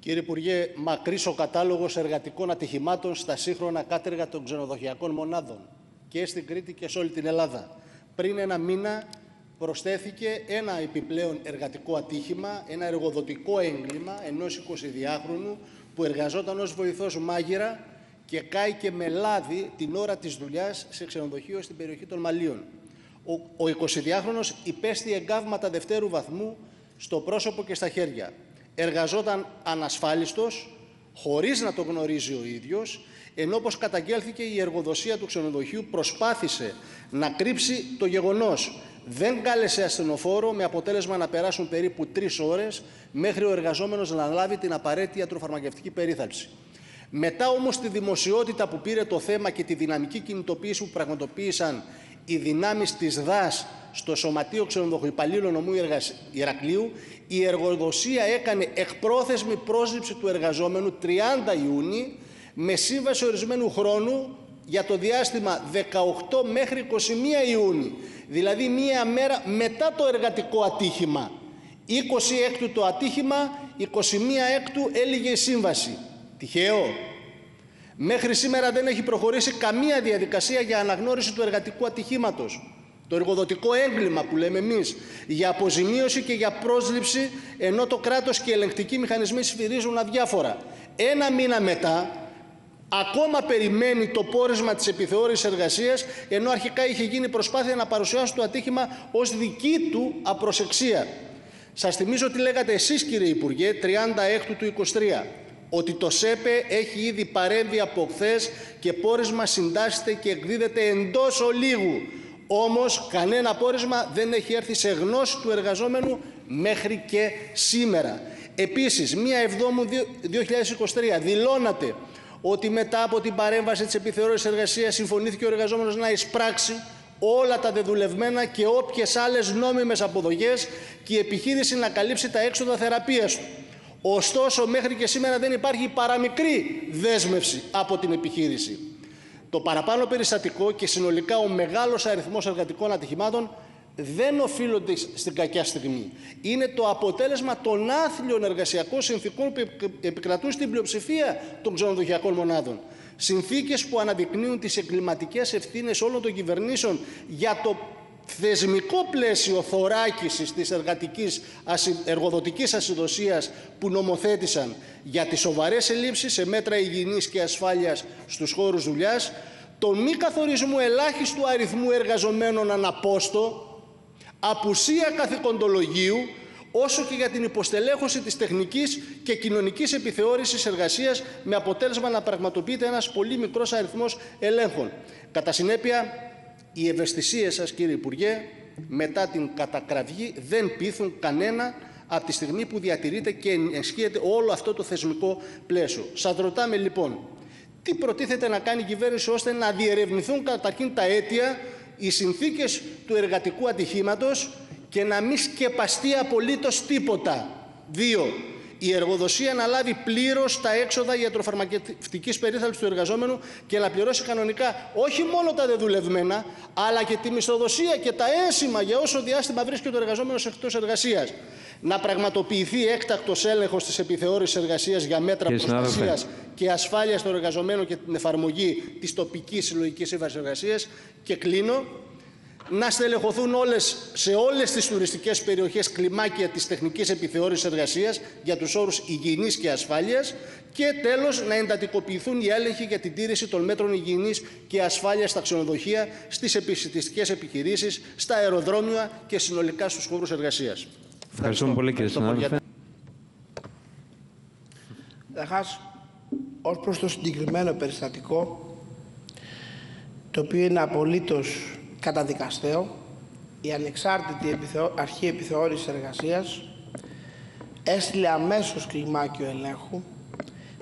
Κύριε Υπουργέ, μακρύς ο κατάλογος εργατικών ατυχημάτων στα σύγχρονα κάτεργα των ξενοδοχειακών μονάδων και στην Κρήτη και σε όλη την Ελλάδα. Πριν ένα μήνα προσθέθηκε ένα επιπλέον εργατικό ατύχημα, ένα εργοδοτικό έγκλημα ενός 22χρονου που εργαζόταν ως βοηθός μάγειρα και κάηκε με λάδι την ώρα της δουλειάς σε ξενοδοχείο στην περιοχή των Μαλίων. Ο 22χρονος υπέστη εγκάβματα δευτέρου βαθμού στο πρόσωπο και στα χέρια. Εργαζόταν ανασφάλιστος, χωρίς να το γνωρίζει ο ίδιος, ενώ όπως καταγγέλθηκε η εργοδοσία του ξενοδοχείου προσπάθησε να κρύψει το γεγονός. Δεν κάλεσε ασθενοφόρο με αποτέλεσμα να περάσουν περίπου τρεις ώρες μέχρι ο εργαζόμενος να λάβει την απαραίτητη ιατροφαρμακευτική περίθαλψη. Μετά όμως τη δημοσιότητα που πήρε το θέμα και τη δυναμική κινητοποίηση που πραγματοποίησαν οι δυνάμεις της ΔΑΣ στο Σωματείο Ξενοδοχοϊπαλλήλων Νομού Ηρακλείου, η εργοδοσία έκανε εκπρόθεσμη πρόσληψη του εργαζόμενου 30 Ιούνιου με σύμβαση ορισμένου χρόνου για το διάστημα 18 μέχρι 21 Ιούνιου, δηλαδή μία μέρα μετά το εργατικό ατύχημα. 20 έκτου το ατύχημα, 21 έκτου έλυγε η σύμβαση. Τυχαίο. Μέχρι σήμερα δεν έχει προχωρήσει καμία διαδικασία για αναγνώριση του εργατικού ατυχήματος. Το εργοδοτικό έγκλημα που λέμε εμείς για αποζημίωση και για πρόσληψη ενώ το κράτος και οι ελεγκτικοί μηχανισμοί σφυρίζουν αδιάφορα. Ένα μήνα μετά ακόμα περιμένει το πόρισμα της επιθεώρησης εργασίας ενώ αρχικά είχε γίνει προσπάθεια να παρουσιάσει το ατύχημα ως δική του απροσεξία. Σας θυμίζω τι λέγατε εσείς κύριε Υπουργέ 36 του 23 ότι το ΣΕΠΕ έχει ήδη παρέμβει από χθες και πόρισμα συντάσσεται και εκδίδεται εντός ολίγου. Όμως κανένα πόρισμα δεν έχει έρθει σε γνώση του εργαζόμενου μέχρι και σήμερα. Επίσης, 1 Εβδόμου 2023 δηλώνατε ότι μετά από την παρέμβαση της επιθεώρησης εργασίας συμφωνήθηκε ο εργαζόμενος να εισπράξει όλα τα δεδουλευμένα και όποιες άλλες νόμιμες αποδογές και η επιχείρηση να καλύψει τα έξοδα θεραπείας του. Ωστόσο, μέχρι και σήμερα δεν υπάρχει παραμικρή δέσμευση από την επιχείρηση. Το παραπάνω περιστατικό και συνολικά ο μεγάλος αριθμός εργατικών ατυχημάτων δεν οφείλονται στην κακιά στιγμή. Είναι το αποτέλεσμα των άθλιων εργασιακών συνθήκων που επικρατούν στην πλειοψηφία των ξενοδοχειακών μονάδων. Συνθήκες που αναδεικνύουν τις εγκληματικές ευθύνες όλων των κυβερνήσεων για το θεσμικό πλαίσιο θωράκισης της εργατικής, εργοδοτικής ασυδοσίας που νομοθέτησαν για τις σοβαρές ελλείψεις σε μέτρα υγιεινής και ασφάλειας στους χώρους δουλειάς, τον μη καθορισμό ελάχιστου αριθμού εργαζομένων αναπόστο, απουσία καθηκοντολογίου, όσο και για την υποστελέχωση της τεχνικής και κοινωνικής επιθεώρησης εργασίας με αποτέλεσμα να πραγματοποιείται ένας πολύ μικρός αριθμός ελέγχων. Κατά συνέπεια, οι ευαισθησίες σας κύριε Υπουργέ μετά την κατακραυγή δεν πείθουν κανένα από τη στιγμή που διατηρείται και ενισχύεται όλο αυτό το θεσμικό πλαίσιο. Σας ρωτάμε λοιπόν, τι προτίθεται να κάνει η κυβέρνηση ώστε να διερευνηθούν καταρχήν τα αίτια, οι συνθήκες του εργατικού ατυχήματος και να μην σκεπαστεί απολύτως τίποτα; Δύο, η εργοδοσία να λάβει πλήρως τα έξοδα ιατροφαρμακευτικής περίθαλψης του εργαζόμενου και να πληρώσει κανονικά όχι μόνο τα δεδουλευμένα, αλλά και τη μισθοδοσία και τα ένσημα για όσο διάστημα βρίσκεται ο εργαζόμενος εκτός εργασίας. Να πραγματοποιηθεί έκτακτος έλεγχος της επιθεώρησης εργασίας για μέτρα προστασίας και ασφάλειας των εργαζομένων και την εφαρμογή της τοπικής συλλογικής σύμβασης εργασίας. Και κλείνω να στελεχωθούν όλες, σε όλες τις τουριστικές περιοχές κλιμάκια της τεχνικής επιθεώρησης εργασίας για τους όρους υγιεινής και ασφάλειας και τέλος να εντατικοποιηθούν οι έλεγχοι για την τήρηση των μέτρων υγιεινής και ασφάλειας στα ξενοδοχεία, στις επιστημιστικές επιχειρήσεις, στα αεροδρόμια και συνολικά στους χώρους εργασίας. Ευχαριστούμε πολύ κύριε συνάδελφε. Καταρχάς, ως προς το συγκεκριμένο περιστατικό, το οποίο είναι απολύτως καταδικαστέο, η ανεξάρτητη αρχή επιθεώρησης εργασίας έστειλε αμέσως κλιμάκιο ελέγχου,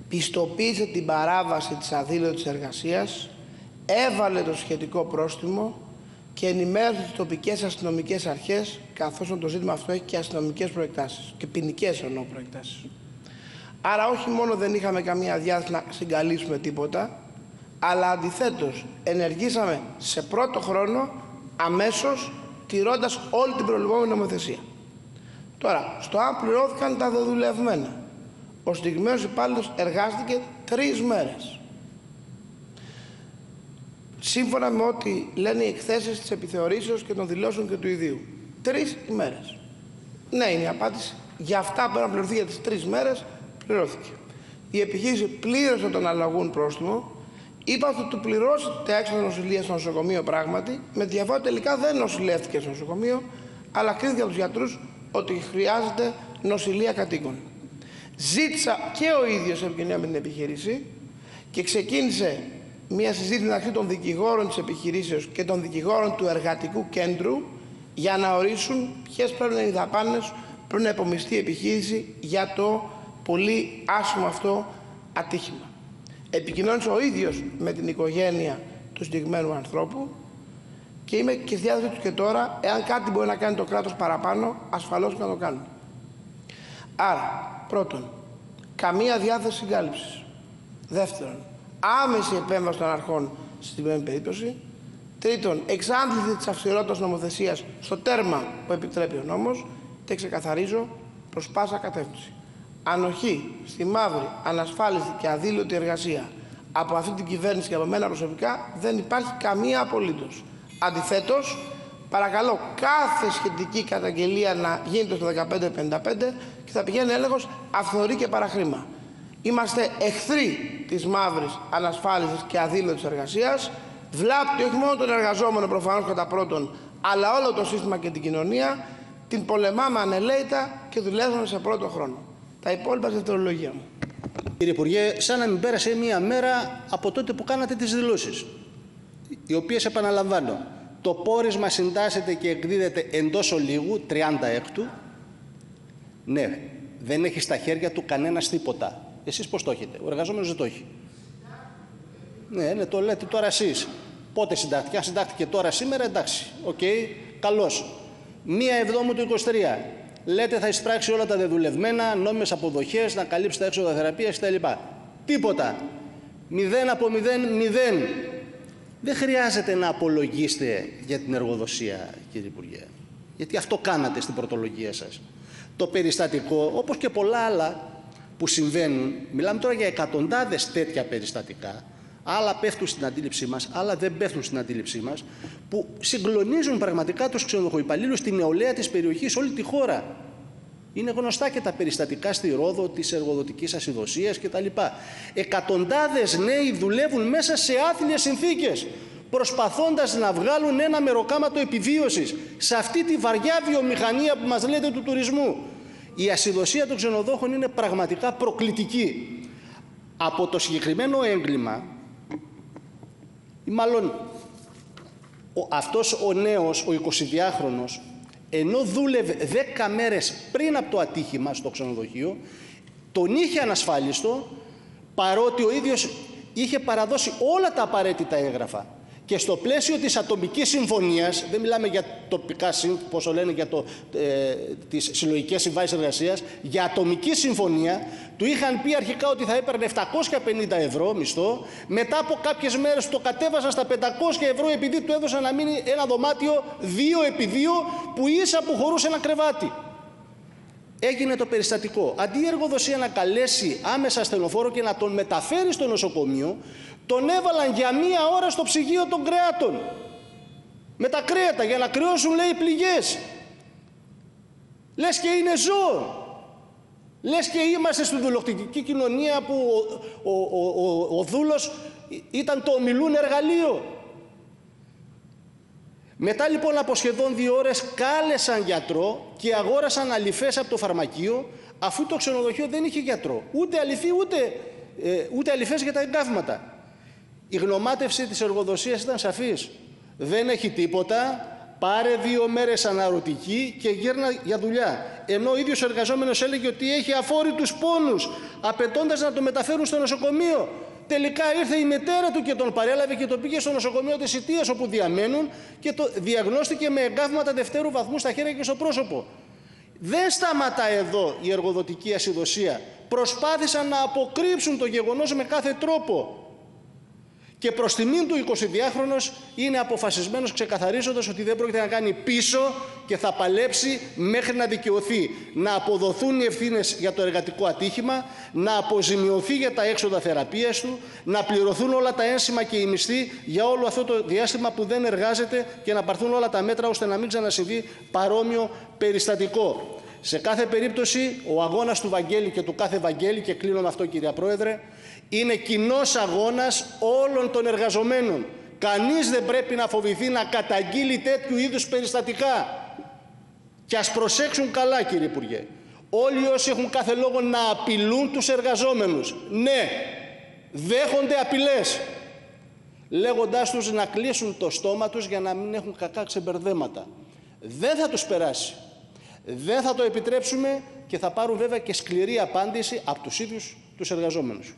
πιστοποίησε την παράβαση της αδήλωτης εργασίας, έβαλε το σχετικό πρόστιμο και ενημέρωσε τις τοπικές αστυνομικές αρχές, καθώς το ζήτημα αυτό έχει και αστυνομικές προεκτάσεις και ποινικές εννοώ προεκτάσεις. Άρα όχι μόνο δεν είχαμε καμία διάθεση να συγκαλύψουμε τίποτα, αλλά αντιθέτως ενεργήσαμε σε πρώτο χρόνο αμέσως τηρώντας όλη την προληπόμενη νομοθεσία. Τώρα, στο αν πληρώθηκαν τα δεδουλευμένα. Ο συγκεκριμένος υπάλληλος εργάστηκε τρεις μέρες. Σύμφωνα με ό,τι λένε οι εκθέσεις της επιθεωρήσεως και των δηλώσεων και του ιδίου. Τρεις ημέρες. Ναι, είναι η απάντηση. Για αυτά που να πληρωθεί για τις τρεις μέρες, πληρώθηκε. Η επιχείρηση πλήρωσε τον αλλαγούν πρόστιμο. Είπα ότι του πληρώσει τα έξοδα νοσηλεία στο νοσοκομείο πράγματι. Με διαφορά τελικά δεν νοσηλεύτηκε στο νοσοκομείο, αλλά κρίθηκε από τους γιατρούς ότι χρειάζεται νοσηλεία κατοίκων. Ζήτησα και ο ίδιος επικοινωνία με την επιχείρηση και ξεκίνησε μια συζήτηση μεταξύ των δικηγόρων της επιχειρήσεως και των δικηγόρων του εργατικού κέντρου για να ορίσουν ποιες πρέπει να είναι οι δαπάνες πρέπει να υπομειστεί η επιχείρηση για το πολύ άσχημο αυτό ατύχημα. Επικοινώνησε ο ίδιος με την οικογένεια του συγκεκριμένου ανθρώπου και είμαι και στη διάθεση τους και τώρα, εάν κάτι μπορεί να κάνει το κράτος παραπάνω, ασφαλώς και να το κάνουμε. Άρα, πρώτον, καμία διάθεση συγκάλυψης. Δεύτερον, άμεση επέμβαση των αρχών στην πρώτη περίπτωση. Τρίτον, εξάντληση της αυστηρότητας νομοθεσίας στο τέρμα που επιτρέπει ο νόμος. Και ξεκαθαρίζω προς πάσα κατεύθυνση ανοχή στη μαύρη, ανασφάλιστη και αδήλωτη εργασία από αυτή την κυβέρνηση και από μένα προσωπικά δεν υπάρχει καμία απολύτως. Αντιθέτως, παρακαλώ κάθε σχετική καταγγελία να γίνεται στο 1555 και θα πηγαίνει έλεγχος αυθορή και παραχρήμα. Είμαστε εχθροί της μαύρης, ανασφάλιστης και αδήλωτης εργασίας. Βλάπτει όχι μόνο τον εργαζόμενο προφανώς κατά πρώτον, αλλά όλο το σύστημα και την κοινωνία. Την πολεμάμε ανελαίητα και δουλεύουμε σε πρώτο χρόνο τα υπόλοιπα δευτερολογία μου. Κύριε Υπουργέ, σαν να μην πέρασε μία μέρα από τότε που κάνατε τις δηλώσεις, οι οποίες επαναλαμβάνω, το πόρισμα συντάσσεται και εκδίδεται εντός ολίγου, 36 έκτου. Ναι, δεν έχει στα χέρια του κανένας τίποτα. Εσείς πώς το έχετε, ο εργαζόμενος δεν το έχει. Ναι, ναι, το λέτε τώρα εσείς. Πότε συντάχθηκε, αν συντάχθηκε τώρα σήμερα, εντάξει, OK, okay, καλώς. Μία εβδόμου του 23. Λέτε θα εισπράξει όλα τα δεδουλευμένα, νόμιμες αποδοχές, να καλύψει τα έξοδα θεραπείας κτλ. Τίποτα. Μηδέν από μηδέν, μηδέν. Δεν χρειάζεται να απολογείστε για την εργοδοσία, κύριε Υπουργέ. Γιατί αυτό κάνατε στην πρωτολογία σας. Το περιστατικό, όπως και πολλά άλλα που συμβαίνουν, μιλάμε τώρα για εκατοντάδες τέτοια περιστατικά, άλλα πέφτουν στην αντίληψή μας, άλλα δεν πέφτουν στην αντίληψή μας, που συγκλονίζουν πραγματικά τους ξενοδοχοϊπαλλήλους στη νεολαία της περιοχής, όλη τη χώρα. Είναι γνωστά και τα περιστατικά στη Ρόδο της εργοδοτικής ασυδοσίας κτλ. Εκατοντάδες νέοι δουλεύουν μέσα σε άθλιες συνθήκες, προσπαθώντας να βγάλουν ένα μεροκάματο επιβίωσης σε αυτή τη βαριά βιομηχανία που μας λέτε του τουρισμού. Η ασυδοσία των ξενοδόχων είναι πραγματικά προκλητική. Από το συγκεκριμένο έγκλημα ή μάλλον ο, αυτός ο νέος, ο 22χρονος, ενώ δούλευε 10 μέρες πριν από το ατύχημα στο ξενοδοχείο, τον είχε ανασφάλιστο, παρότι ο ίδιος είχε παραδώσει όλα τα απαραίτητα έγγραφα. Και στο πλαίσιο της ατομικής συμφωνίας, δεν μιλάμε για τοπικά, πόσο λένε, για το, ε, τις συλλογικές συμβάσεις εργασίας, για ατομική συμφωνία, του είχαν πει αρχικά ότι θα έπαιρνε 750 ευρώ μισθό, μετά από κάποιες μέρες το κατέβασαν στα 500 ευρώ επειδή του έδωσαν να μείνει ένα δωμάτιο 2 επί 2 που ίσα που χωρούσε ένα κρεβάτι. Έγινε το περιστατικό. Αντί η εργοδοσία να καλέσει άμεσα στενοφόρο και να τον μεταφέρει στο νοσοκομείο, τον έβαλαν για μία ώρα στο ψυγείο των κρεάτων. Με τα κρέατα για να κρυώσουν λέει πληγές. Λες και είναι ζώο. Λες και είμαστε στην δουλοκτική κοινωνία που ο, ο, ο, ο δούλος ήταν το ομιλούν εργαλείο. Μετά λοιπόν από σχεδόν δύο ώρες κάλεσαν γιατρό και αγόρασαν αληθές από το φαρμακείο αφού το ξενοδοχείο δεν είχε γιατρό. Ούτε αληθή ούτε, ε, ούτε αληθές για τα εγκάβματα. Η γνωμάτευση της εργοδοσίας ήταν σαφής. Δεν έχει τίποτα, πάρε δύο μέρες αναρωτική και γύρνα για δουλειά. Ενώ ο ίδιος ο εργαζόμενος έλεγε ότι έχει αφόρητους πόνους, απαιτώντας να το μεταφέρουν στο νοσοκομείο. Τελικά ήρθε η μητέρα του και τον παρέλαβε και το πήγε στο νοσοκομείο της Ιτίας όπου διαμένουν και το διαγνώστηκε με εγκάβματα δευτέρου βαθμού στα χέρια και στο πρόσωπο. Δεν σταματά εδώ η εργοδοτική ασυδοσία. Προσπάθησαν να αποκρύψουν το γεγονός με κάθε τρόπο Και προς τιμήν του 22χρονος είναι αποφασισμένος ξεκαθαρίζοντας ότι δεν πρόκειται να κάνει πίσω και θα παλέψει μέχρι να δικαιωθεί. Να αποδοθούν οι ευθύνες για το εργατικό ατύχημα, να αποζημιωθεί για τα έξοδα θεραπείας του, να πληρωθούν όλα τα ένσημα και οι μισθοί για όλο αυτό το διάστημα που δεν εργάζεται και να πάρθουν όλα τα μέτρα ώστε να μην ξανασυμβεί παρόμοιο περιστατικό. Σε κάθε περίπτωση, ο αγώνας του Βαγγέλη και του κάθε Βαγγέλη, και κλείνω με αυτό κυρία Πρόεδρε, είναι κοινός αγώνας όλων των εργαζομένων. Κανείς δεν πρέπει να φοβηθεί να καταγγείλει τέτοιου είδους περιστατικά. Και ας προσέξουν καλά κύριε Υπουργέ. Όλοι όσοι έχουν κάθε λόγο να απειλούν τους εργαζόμενους. Ναι, δέχονται απειλές. Λέγοντάς τους να κλείσουν το στόμα τους για να μην έχουν κακά ξεμπερδέματα. Δεν θα τους περάσει. Δεν θα το επιτρέψουμε και θα πάρουν βέβαια και σκληρή απάντηση από τους ίδιους τους εργαζόμενους.